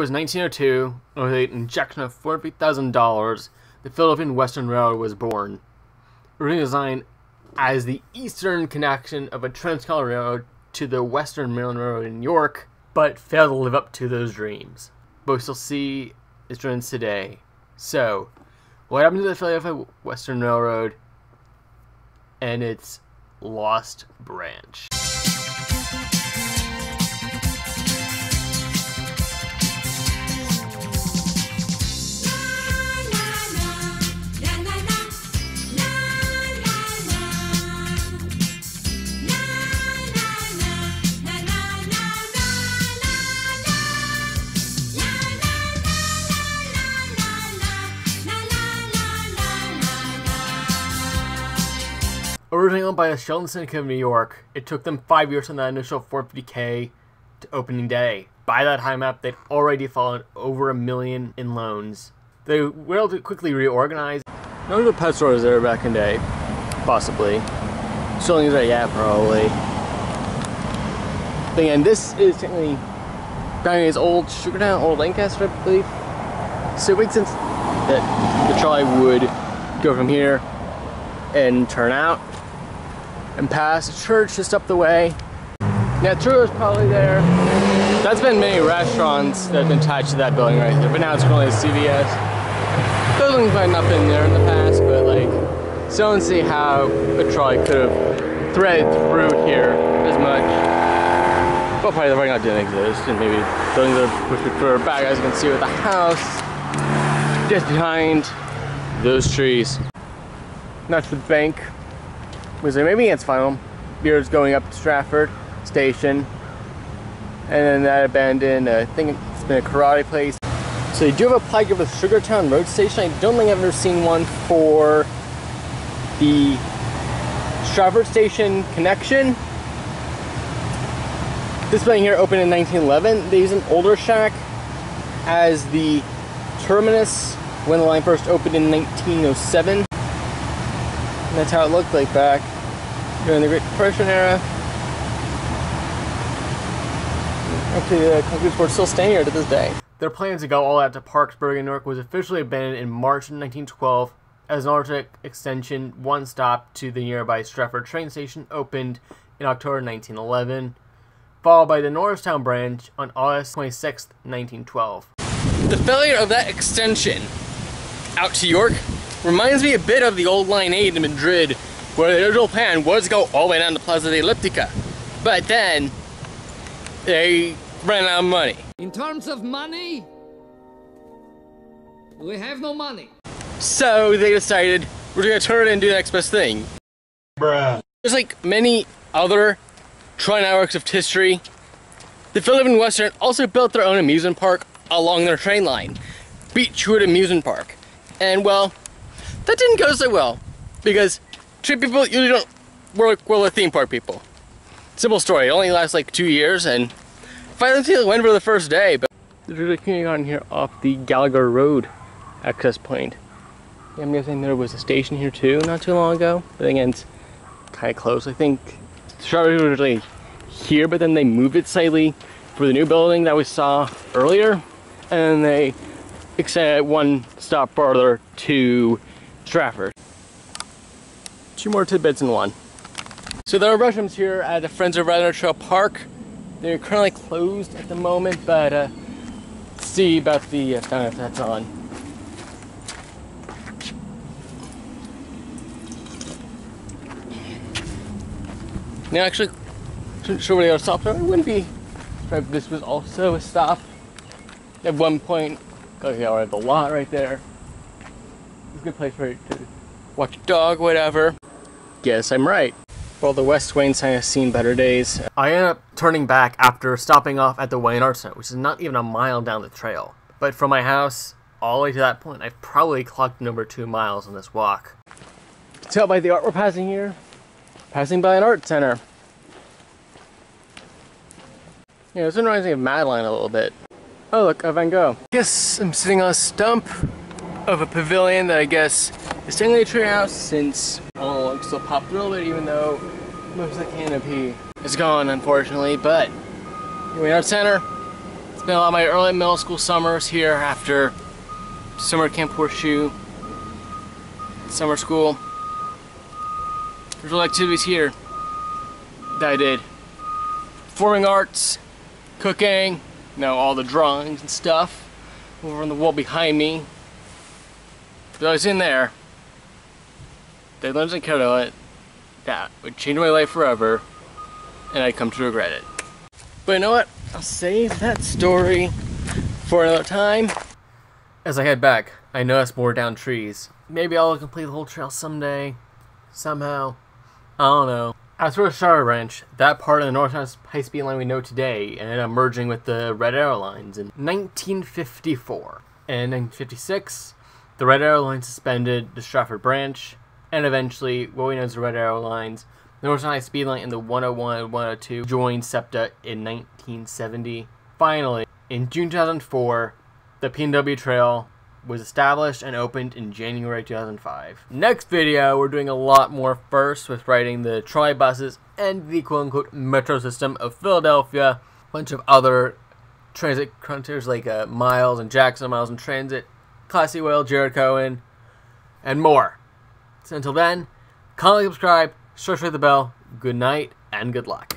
was 1902, and with an injection of $40,000, the Philadelphia Western Railroad was born. Originally designed as the eastern connection of a Transcontinental Railroad to the Western Maryland Railroad in York, but failed to live up to those dreams. But we still see its dreams today. So, what happened to the Philadelphia Western Railroad and its lost branch? Originally owned by the Sheldon Syndicate of New York, it took them five years from that initial 450k to opening day. By that time up, they'd already fallen over a million in loans. They were able to quickly reorganize. None of the pet stores there back in the day, possibly. Still there, yeah, probably. But again, this is technically Bangor's old Sugartown, old Lancaster, I believe. So it makes sense that the trolley would go from here and turn out and past a church just up the way. Is probably there. That's been many restaurants that have been attached to that building right there, but now it's currently a CVS. Buildings might not been there in the past, but like, still don't see how a trolley could have threaded through here as much. Well, probably the right now didn't exist, and maybe buildings are pushed further back, as you can see with the house just behind those trees. That's the bank was there maybe it's final. Beers going up to Strafford Station. And then that abandoned, uh, I think it's been a karate place. So they do have a plaque of the Sugartown Road Station. I don't think I've ever seen one for the Strafford Station connection. This building here opened in 1911. They use an older shack as the terminus when the line first opened in 1907. And that's how it looked like back during the Great Depression era. Actually, the concrete sport's still staying here to this day. Their plans to go all out to Parkesburg in Newark was officially abandoned in March 1912 as an alternate extension, one stop to the nearby Strafford train station, opened in October 1911, followed by the Norristown branch on August 26, 1912. The failure of that extension out to York Reminds me a bit of the old Line 8 in Madrid, where the original plan was to go all the way down to Plaza de Elíptica. But then, they ran out of money. In terms of money, we have no money. So they decided, we're gonna turn it and do the next best thing. Bruh. Just like many other tri-networks of history, the Philadelphia Western also built their own amusement park along their train line, Beechwood Amusement Park. And well, that didn't go so well because people usually don't work well with theme park people. Simple story, it only lasts like two years and finally went for the first day, but a community garden here off the Gallagher Road access point. I'm guessing there was a station here too not too long ago, but again, it's kind of close. I think Strawberry was originally here, but then they moved it slightly for the new building that we saw earlier, and they extended one stop further to Strafford. Two more tidbits in one. So there are restrooms here at the Friends of Radnor Trail Park. They're currently closed at the moment, but uh, see about the, uh, if that's on. Now actually, sure where they are stopped. It wouldn't be this was also a stop at one point. Okay, I have the lot right there. It's a good place for to watch a dog, whatever. Guess I'm right. Well, the West Wayne sign has seen better days. I end up turning back after stopping off at the Wayne Art Center, which is not even a mile down the trail. But from my house all the way to that point, I've probably clocked number two miles on this walk. Tell by the art we're passing here, passing by an art center. Yeah, this reminds me of Madeline a little bit. Oh look, a Van Gogh. Guess I'm sitting on a stump of a pavilion that I guess is technically a treehouse since oh, still popped a little bit even though most of the canopy is gone unfortunately but Wayne Art Center it's Spent a lot of my early middle school summers here after summer camp horseshoe, summer school. There's all activities here that I did. Performing arts, cooking, you know, all the drawings and stuff over on the wall behind me. Was in there. They lived in Kyoto that would change my life forever and I'd come to regret it. But you know what? I'll save that story for another time. As I head back, I notice more down trees. Maybe I'll complete the whole trail someday. Somehow. I don't know. As for the Charlotte Branch, that part of the Norristown High Speed Line we know today ended up merging with the Red Arrow Lines in 1954. In 1956, the Red Arrow Line suspended the Strafford Branch, and eventually, what we know as the Red Arrow Lines, the Norristown High Speed Line and the 101 and 102 joined SEPTA in 1970. Finally, in June 2004, the PNW Trail was established and opened in January 2005. Next video, we're doing a lot more first with riding the trolley buses and the quote-unquote metro system of Philadelphia, a bunch of other transit crunchers like uh, Miles and Jackson, Miles and Transit, Classy Whale, Jared Cohen, and more. Until then, comment, subscribe, sure the bell, good night, and good luck.